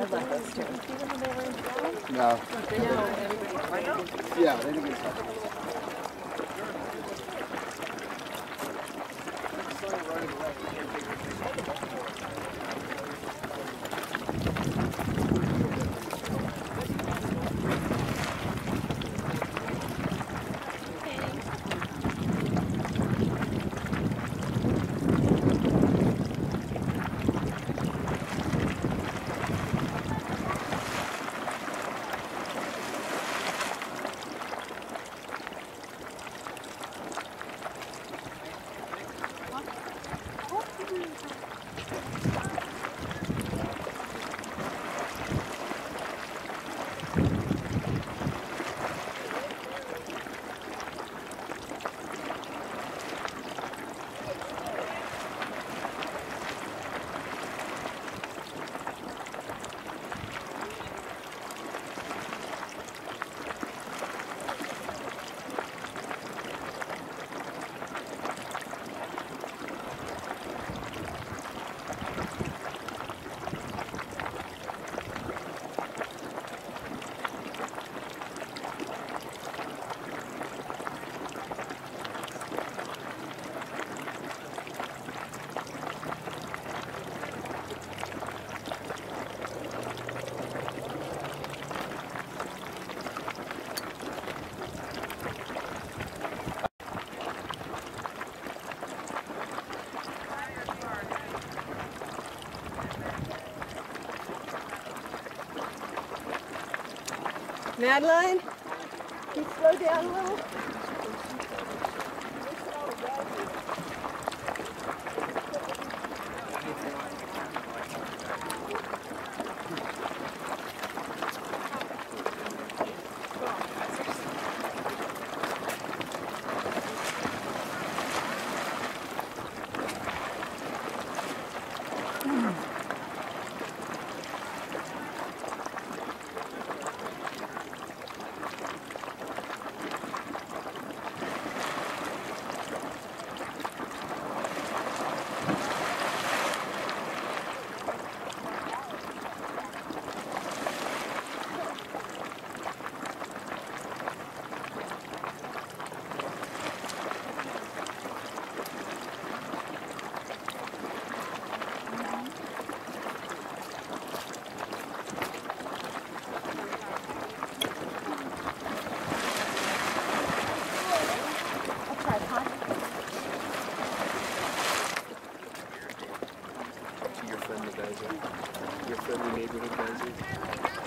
I love those two. No. No. Yeah, they didn't get Madeline, can you slow down a little? Your friendly neighborhood Bezer.